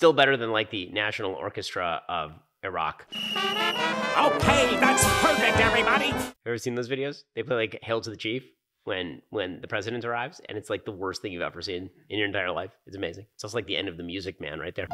still better than like the National Orchestra of Iraq. Okay. Ever seen those videos? They play like "Hail to the Chief" when when the president arrives, and it's like the worst thing you've ever seen in your entire life. It's amazing. It's also like the end of the Music Man right there.